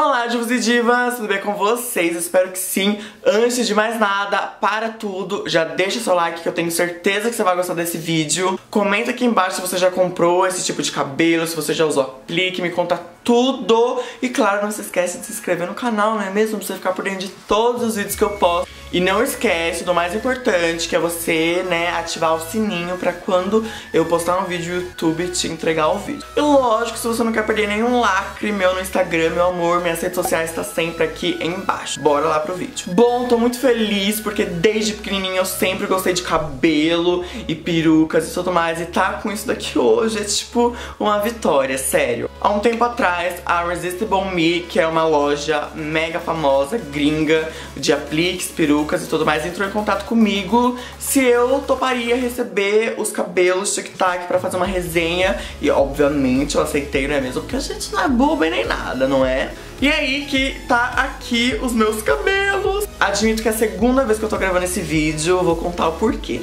Olá, divos e divas, tudo bem com vocês? Espero que sim. Antes de mais nada, para tudo, já deixa seu like que eu tenho certeza que você vai gostar desse vídeo. Comenta aqui embaixo se você já comprou esse tipo de cabelo, se você já usou aplique, me conta tudo. E claro, não se esquece de se inscrever no canal, não é mesmo? Pra você ficar por dentro de todos os vídeos que eu posto. E não esquece do mais importante, que é você, né, ativar o sininho pra quando eu postar um vídeo no YouTube te entregar o vídeo. E lógico, se você não quer perder nenhum lacre meu no Instagram, meu amor, minhas redes sociais tá sempre aqui embaixo. Bora lá pro vídeo. Bom, tô muito feliz porque desde pequenininha eu sempre gostei de cabelo e perucas e tudo mais. E tá com isso daqui hoje é tipo uma vitória, sério. Há um tempo atrás, a Resistible Me, que é uma loja mega famosa, gringa, de apliques, perucas, perucas e tudo mais, entrou em contato comigo se eu toparia receber os cabelos tic-tac pra fazer uma resenha. E obviamente eu aceitei, não é mesmo? Porque a gente não é boba nem nada, não é? E aí que tá aqui os meus cabelos. Admito que é a segunda vez que eu tô gravando esse vídeo, vou contar o porquê.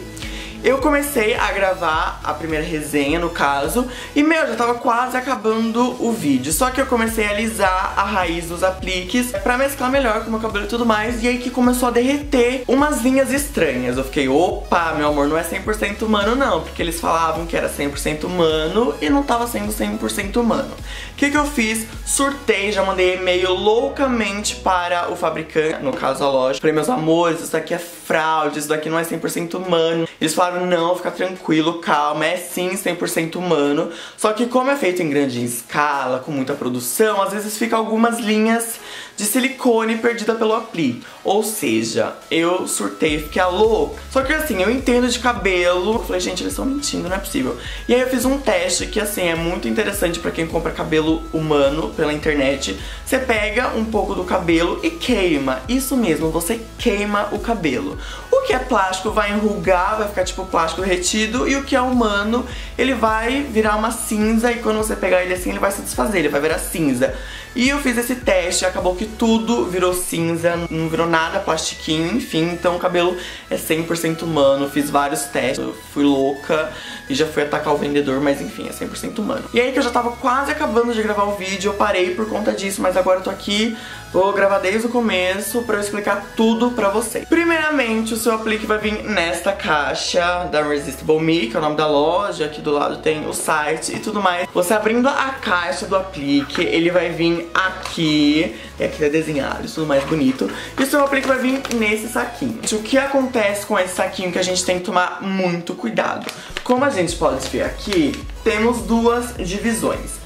Eu comecei a gravar a primeira resenha, no caso, e, meu, já tava quase acabando o vídeo. Só que eu comecei a alisar a raiz dos apliques pra mesclar melhor com o meu cabelo e tudo mais, e aí que começou a derreter umas linhas estranhas. Eu fiquei, opa, meu amor, não é 100% humano não, porque eles falavam que era 100% humano e não tava sendo 100% humano. O que que eu fiz? Surtei, já mandei e-mail loucamente para o fabricante, no caso a loja. Falei, meus amores, isso daqui é fraude, isso daqui não é 100% humano. Eles falaram, não, fica tranquilo, calma, é sim 100% humano. Só que como é feito em grande escala, com muita produção, às vezes fica algumas linhas de silicone perdida pelo aplique. Ou seja, eu surtei, fiquei louca. Só que assim, eu entendo de cabelo. Eu falei, gente, eles estão mentindo, não é possível. E aí eu fiz um teste que assim, é muito interessante pra quem compra cabelo humano pela internet. Você pega um pouco do cabelo e queima. Isso mesmo, você queima o cabelo. O que é plástico vai enrugar, vai ficar tipo plástico derretido. E o que é humano, ele vai virar uma cinza. E quando você pegar ele assim, ele vai se desfazer, ele vai virar cinza. E eu fiz esse teste, acabou que tudo virou cinza, não virou nada plastiquinho, enfim, então o cabelo é 100% humano, fiz vários testes, eu fui louca e já fui atacar o vendedor, mas enfim, é 100% humano. E aí que eu já tava quase acabando de gravar o vídeo, eu parei por conta disso, mas agora eu tô aqui, vou gravar desde o começo pra eu explicar tudo pra vocês. Primeiramente, o seu aplique vai vir nesta caixa da Resistible Me, que é o nome da loja, aqui do lado tem o site e tudo mais. Você abrindo a caixa do aplique, ele vai vir aqui, e aqui tá desenhado, isso tudo mais bonito. E o seu aplique vai vir nesse saquinho. O que acontece com esse saquinho que a gente tem que tomar muito cuidado? Como a gente pode ver aqui, temos duas divisões.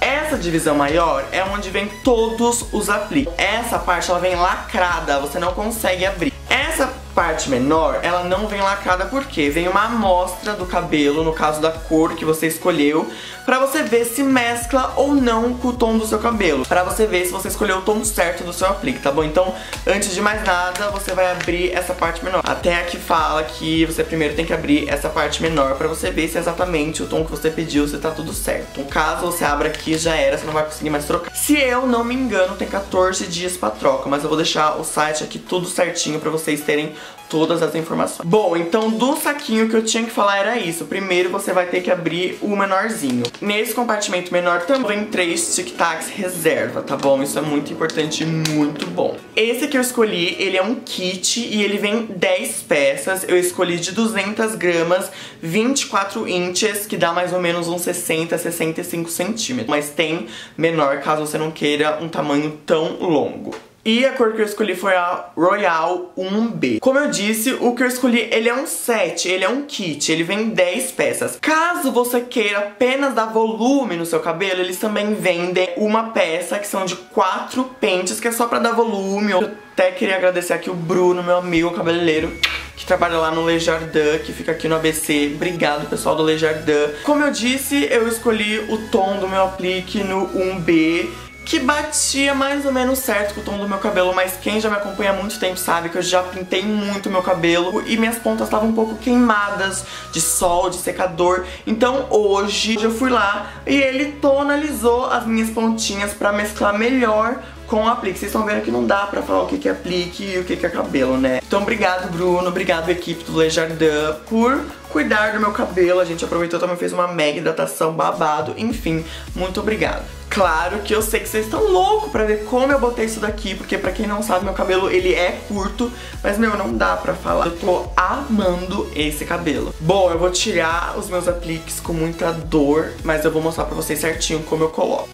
Essa divisão maior é onde vem todos os apliques. Essa parte ela vem lacrada, você não consegue abrir. Parte menor, ela não vem lacrada porque vem uma amostra do cabelo, no caso da cor que você escolheu, pra você ver se mescla ou não com o tom do seu cabelo, pra você ver se você escolheu o tom certo do seu aplique, tá bom? Então, antes de mais nada, você vai abrir essa parte menor. Até aqui fala que você primeiro tem que abrir essa parte menor pra você ver se é exatamente o tom que você pediu, se tá tudo certo. No caso, você abre aqui, já era, você não vai conseguir mais trocar. Se eu não me engano, tem 14 dias pra troca, mas eu vou deixar o site aqui tudo certinho pra vocês terem todas as informações. Bom, então do saquinho que eu tinha que falar era isso. Primeiro você vai ter que abrir o menorzinho. Nesse compartimento menor também vem três tic-tacs reserva, tá bom? Isso é muito importante e muito bom. Esse que eu escolhi, ele é um kit e ele vem 10 peças. Eu escolhi de 200 gramas, 24 inches, que dá mais ou menos uns 60, 65 centímetros. Mas tem menor caso você não queira um tamanho tão longo. E a cor que eu escolhi foi a Royal 1B. Como eu disse, o que eu escolhi, ele é um set, ele é um kit, ele vem 10 peças. Caso você queira apenas dar volume no seu cabelo, eles também vendem uma peça que são de quatro pentes, que é só pra dar volume. Eu até queria agradecer aqui o Bruno, meu amigo cabeleireiro, que trabalha lá no Le Jardin, que fica aqui no ABC. Obrigado, pessoal do Le Jardin. Como eu disse, eu escolhi o tom do meu aplique no 1B que batia mais ou menos certo com o tom do meu cabelo, mas quem já me acompanha há muito tempo sabe que eu já pintei muito meu cabelo e minhas pontas estavam um pouco queimadas de sol, de secador. Então hoje eu fui lá e ele tonalizou as minhas pontinhas pra mesclar melhor com o aplique. Vocês estão vendo que não dá pra falar o que, que é aplique e o que, que é cabelo, né? Então obrigado, Bruno, obrigado, equipe do Le Jardin, por cuidar do meu cabelo. A gente aproveitou também fez uma mega hidratação babado. Enfim, muito obrigado. Claro que eu sei que vocês estão loucos pra ver como eu botei isso daqui, porque pra quem não sabe, meu cabelo ele é curto, mas meu, não dá pra falar. Eu tô amando esse cabelo. Bom, eu vou tirar os meus apliques com muita dor, mas eu vou mostrar pra vocês certinho como eu coloco.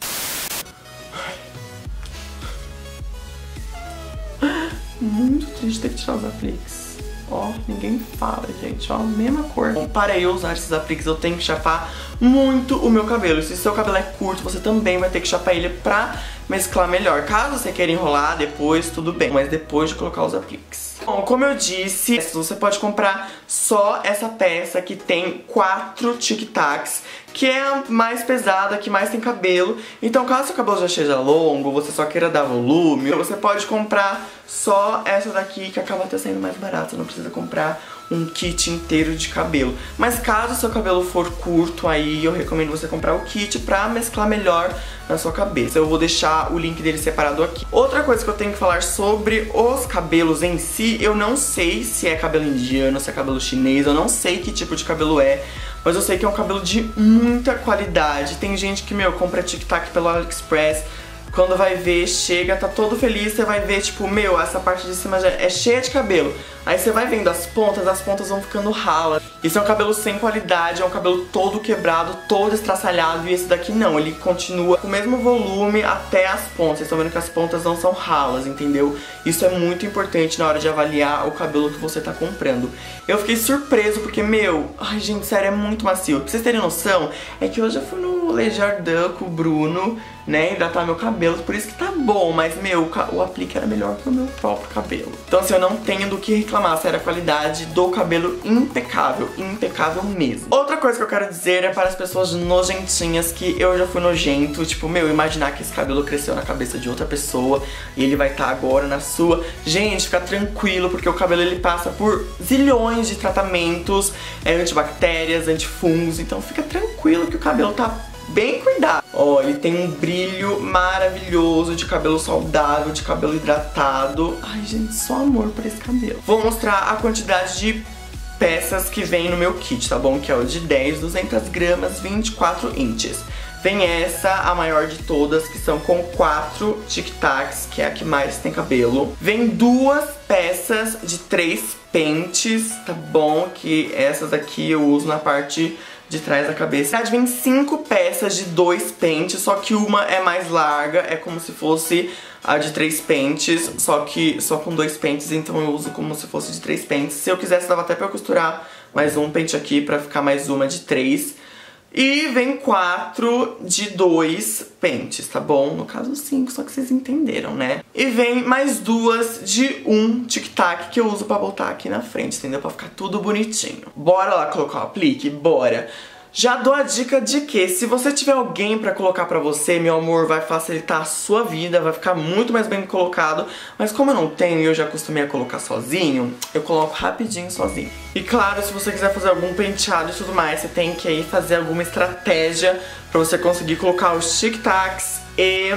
Muito triste ter que tirar os apliques. Ó, ninguém fala, gente. Ó, mesma cor. Bom, para eu usar esses apliques, eu tenho que chapar muito o meu cabelo. Se seu cabelo é curto, você também vai ter que chapar ele pra mesclar melhor. Caso você queira enrolar depois, tudo bem. Mas depois de colocar os apliques. Bom, como eu disse, você pode comprar só essa peça que tem quatro tic-tacs que é a mais pesada, que mais tem cabelo. Então, caso seu cabelo já seja longo, você só queira dar volume, você pode comprar só essa daqui, que acaba até sendo mais barata. Não precisa comprar um kit inteiro de cabelo. Mas caso seu cabelo for curto, aí eu recomendo você comprar o kit pra mesclar melhor na sua cabeça. Eu vou deixar o link dele separado aqui. Outra coisa que eu tenho que falar sobre os cabelos em si, eu não sei se é cabelo indiano, se é cabelo chinês, eu não sei que tipo de cabelo é, mas eu sei que é um cabelo de muita qualidade. Tem gente que, meu, compra tic-tac pelo AliExpress, quando vai ver, chega, tá todo feliz, você vai ver, tipo, meu, essa parte de cima já é cheia de cabelo. Aí você vai vendo as pontas, as pontas vão ficando ralas. Isso é um cabelo sem qualidade, é um cabelo todo quebrado, todo estraçalhado. E esse daqui não, ele continua com o mesmo volume até as pontas. Vocês estão vendo que as pontas não são ralas, entendeu? Isso é muito importante na hora de avaliar o cabelo que você tá comprando. Eu fiquei surpreso porque, meu, ai gente, sério, é muito macio. Pra vocês terem noção, é que hoje eu fui no Lejardin com o Bruno, né, hidratar meu cabelo, por isso que tá bom, mas, meu, o aplique era melhor que o meu próprio cabelo. Então, assim, eu não tenho do que reclamar reclamar, sério, a qualidade do cabelo impecável, impecável mesmo. Outra coisa que eu quero dizer é para as pessoas nojentinhas que eu já fui nojento, tipo, meu, imaginar que esse cabelo cresceu na cabeça de outra pessoa e ele vai estar tá agora na sua. Gente, fica tranquilo, porque o cabelo ele passa por zilhões de tratamentos, é, antibactérias, antifungos, então fica tranquilo que o cabelo tá bem cuidado. Ó, ele tem um brilho maravilhoso de cabelo saudável, de cabelo hidratado. Ai, gente, só amor por esse cabelo. Vou mostrar a quantidade de peças que vem no meu kit, tá bom? Que é o de 10, 200 gramas, 24 inches. Vem essa, a maior de todas, que são com quatro tic-tacs, que é a que mais tem cabelo. Vem duas peças de três pentes, tá bom? Que essas aqui eu uso na parte de trás da cabeça. Verdade, vem cinco peças de dois pentes, só que uma é mais larga, é como se fosse a de três pentes, só que só com dois pentes, então eu uso como se fosse de três pentes. Se eu quisesse, dava até pra costurar mais um pente aqui pra ficar mais uma de três. E vem quatro de dois pentes, tá bom? No caso cinco, só que vocês entenderam, né? E vem mais duas de um tic-tac que eu uso pra botar aqui na frente, entendeu? Pra ficar tudo bonitinho. Bora lá colocar o aplique? Bora! Já dou a dica de que se você tiver alguém pra colocar pra você, meu amor, vai facilitar a sua vida, vai ficar muito mais bem colocado. Mas como eu não tenho e eu já acostumei a colocar sozinho, eu coloco rapidinho sozinho. E claro, se você quiser fazer algum penteado e tudo mais, você tem que aí fazer alguma estratégia pra você conseguir colocar os tic-tacs e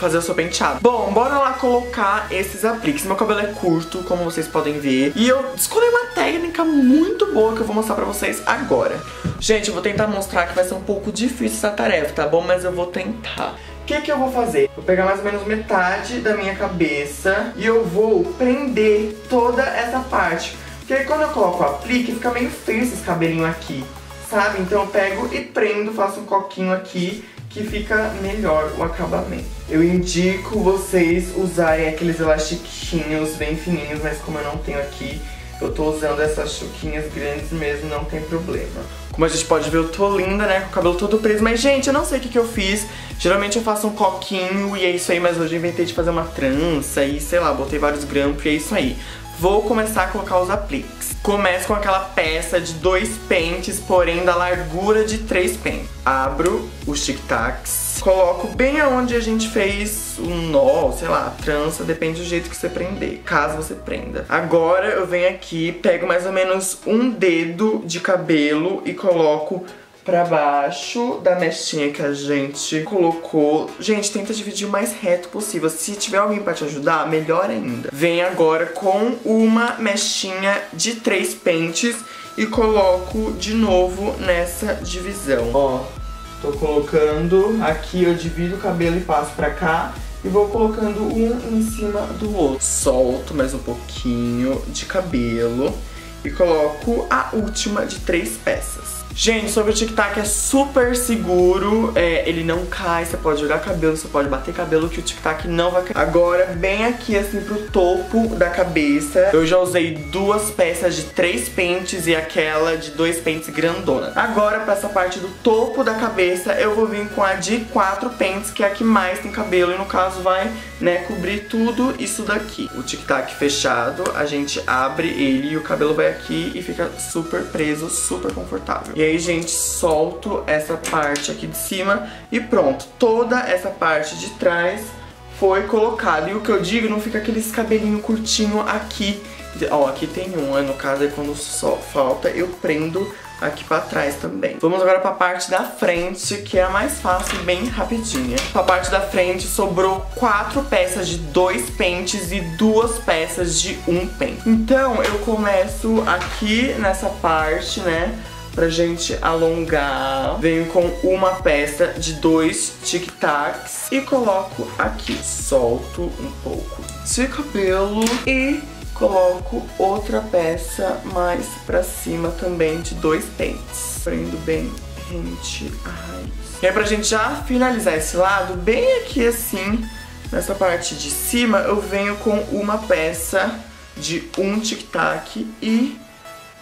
fazer o seu penteado. Bom, bora lá colocar esses apliques. Meu cabelo é curto, como vocês podem ver. E eu escolhi uma técnica muito boa que eu vou mostrar pra vocês agora. Gente, eu vou tentar mostrar que vai ser um pouco difícil essa tarefa, tá bom? Mas eu vou tentar. O que, que eu vou fazer? Vou pegar mais ou menos metade da minha cabeça e eu vou prender toda essa parte. Porque quando eu coloco o aplique, fica meio feio esses cabelinhos aqui, sabe? Então eu pego e prendo, faço um coquinho aqui que fica melhor o acabamento. Eu indico vocês usarem aqueles elastiquinhos bem fininhos, mas como eu não tenho aqui, eu tô usando essas chuquinhas grandes mesmo, não tem problema. Como a gente pode ver, eu tô linda, né, com o cabelo todo preso, mas gente, eu não sei o que que eu fiz. Geralmente eu faço um coquinho e é isso aí, mas hoje eu inventei de fazer uma trança e sei lá, botei vários grampos e é isso aí. Vou começar a colocar os apliques. Começo com aquela peça de dois pentes, porém da largura de três pentes. Abro os tic-tacs, coloco bem aonde a gente fez um nó, sei lá, trança, depende do jeito que você prender, caso você prenda. Agora eu venho aqui, pego mais ou menos um dedo de cabelo e coloco pra baixo da mechinha que a gente colocou. Gente, tenta dividir o mais reto possível. Se tiver alguém pra te ajudar, melhor ainda. Vem agora com uma mechinha de três pentes e coloco de novo nessa divisão. Ó, Tô colocando aqui, eu divido o cabelo e passo pra cá. E vou colocando um em cima do outro. Solto mais um pouquinho de cabelo. E coloco a última de três peças. Gente, sobre o tic-tac é super seguro, é, ele não cai, você pode jogar cabelo, você pode bater cabelo que o tic-tac não vai cair. Agora, bem aqui assim pro topo da cabeça, eu já usei duas peças de três pentes e aquela de dois pentes grandona. Agora, pra essa parte do topo da cabeça, eu vou vir com a de quatro pentes, que é a que mais tem cabelo e no caso vai, né, cobrir tudo isso daqui. O tic-tac fechado, a gente abre ele e o cabelo vai aqui e fica super preso, super confortável. E aí, gente, solto essa parte aqui de cima e pronto. Toda essa parte de trás foi colocada. E o que eu digo, não fica aqueles cabelinho curtinho aqui. Ó, aqui tem um, né? no caso, é quando só falta, eu prendo aqui pra trás também. Vamos agora pra parte da frente, que é a mais fácil bem rapidinha. Pra parte da frente sobrou quatro peças de dois pentes e duas peças de um pente. Então eu começo aqui nessa parte, né, pra gente alongar. Venho com uma peça de dois tic-tacs e coloco aqui. Solto um pouco de cabelo e coloco outra peça mais pra cima também de dois pentes. Prendo bem rente a raiz. E aí pra gente já finalizar esse lado, bem aqui assim, nessa parte de cima, eu venho com uma peça de um tic-tac e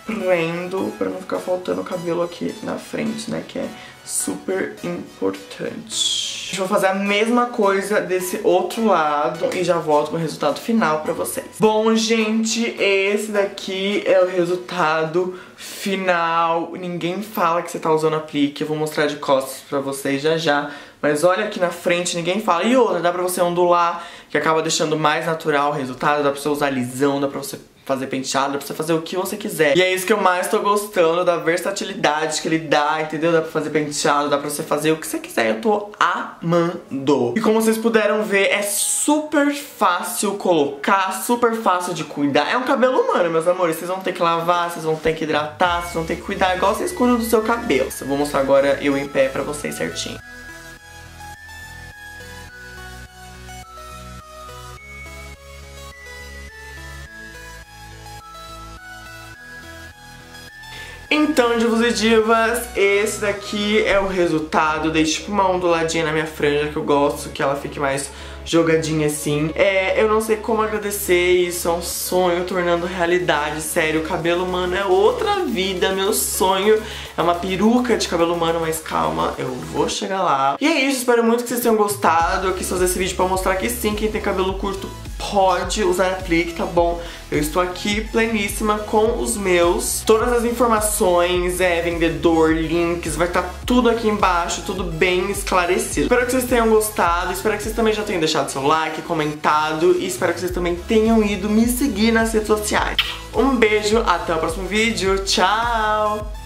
prendo pra não ficar faltando cabelo aqui na frente, né? Que é super importante. Eu vou fazer a mesma coisa desse outro lado e já volto com o resultado final pra vocês. Bom, gente, esse daqui é o resultado final. Ninguém fala que você tá usando aplique. Eu vou mostrar de costas pra vocês já já. Mas olha aqui na frente, ninguém fala. E outra, dá pra você ondular, que acaba deixando mais natural o resultado. Dá pra você usar lisão, dá pra você fazer penteado, dá pra você fazer o que você quiser. E é isso que eu mais tô gostando, da versatilidade que ele dá, entendeu? Dá pra fazer penteado, dá pra você fazer o que você quiser, eu tô amando. E como vocês puderam ver, é super fácil colocar, super fácil de cuidar. É um cabelo humano, meus amores, vocês vão ter que lavar, vocês vão ter que hidratar, vocês vão ter que cuidar igual vocês cuidam do seu cabelo. Eu vou mostrar agora eu em pé pra vocês certinho. Então, divos e divas, esse daqui é o resultado. Dei tipo uma onduladinha na minha franja que eu gosto, que ela fique mais jogadinha assim. É, eu não sei como agradecer isso, é um sonho tornando realidade, sério. O cabelo humano é outra vida, meu sonho é uma peruca de cabelo humano, mas calma, eu vou chegar lá. E é isso, espero muito que vocês tenham gostado. Eu quis fazer esse vídeo pra mostrar que sim, quem tem cabelo curto pode usar aplique, tá bom? Eu estou aqui pleníssima com os meus. Todas as informações, é, vendedor, links, vai estar tá tudo aqui embaixo, tudo bem esclarecido. Espero que vocês tenham gostado, espero que vocês também já tenham deixado seu like, comentado e espero que vocês também tenham ido me seguir nas redes sociais. Um beijo, até o próximo vídeo, tchau!